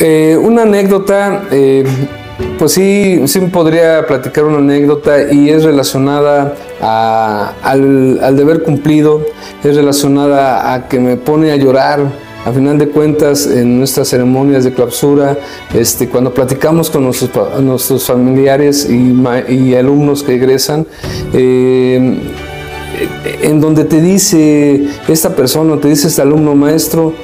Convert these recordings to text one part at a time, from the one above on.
Eh, una anécdota, eh, pues sí, sí podría platicar una anécdota y es relacionada al, al, deber cumplido, es relacionada a que me pone a llorar. A final de cuentas, en nuestras ceremonias de clausura, este, cuando platicamos con nuestros, familiares y, y, alumnos que egresan, eh, en donde te dice esta persona, te dice este alumno maestro,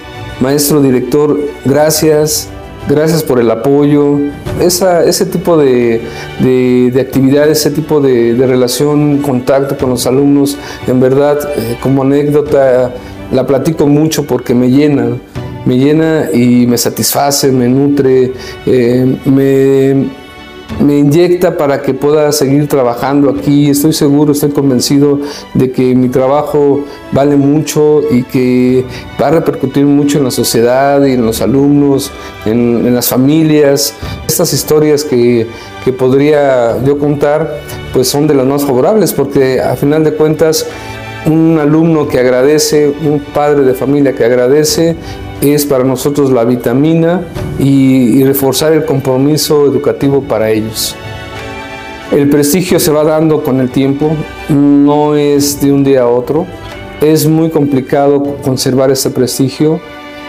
maestro director, gracias, gracias por el apoyo, ese tipo de, de, ese tipo de, relación, contacto con los alumnos, en verdad, eh, como anécdota, la platico mucho porque me llena, me llena y me satisface, me nutre, eh, me me inyecta para que pueda seguir trabajando aquí. Estoy seguro, estoy convencido de que mi trabajo vale mucho y que va a repercutir mucho en la sociedad y en los alumnos, en, las familias. Estas historias que, que podría yo contar, pues son de las más favorables, porque a final de cuentas un alumno que agradece, un padre de familia que agradece, es para nosotros la vitamina y, reforzar el compromiso educativo para ellos. El prestigio se va dando con el tiempo, no es de un día a otro. Es muy complicado conservar ese prestigio.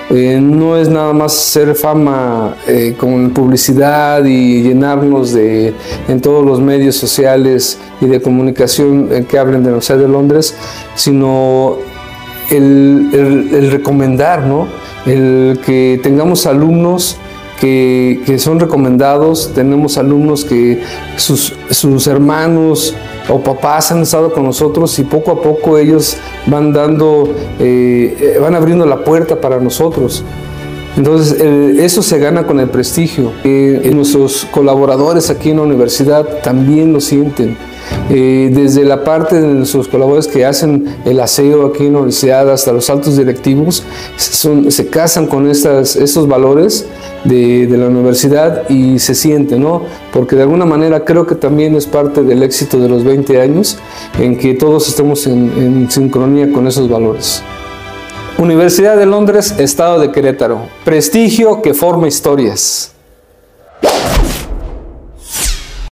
Eh, no es nada más ser fama eh, con publicidad y llenarnos de, en todos los medios sociales y de comunicación eh, que hablen de la Universidad de Londres, sino el, el recomendar, ¿no? El que tengamos alumnos que, son recomendados, tenemos alumnos que sus, sus, hermanos o papás han estado con nosotros y poco a poco ellos van dando, eh, van abriendo la puerta para nosotros. Entonces, eso se gana con el prestigio. Eh, nuestros colaboradores aquí en la universidad también lo sienten. Eh, desde la parte de sus colaboradores que hacen el aseo aquí en la universidad hasta los altos directivos, se casan con estas, estos valores de, la universidad y se sienten, ¿no? Porque de alguna manera creo que también es parte del éxito de los 20 años en que todos estemos en, en sincronía con esos valores. Universidad de Londres, Estado de Querétaro. Prestigio que forma historias.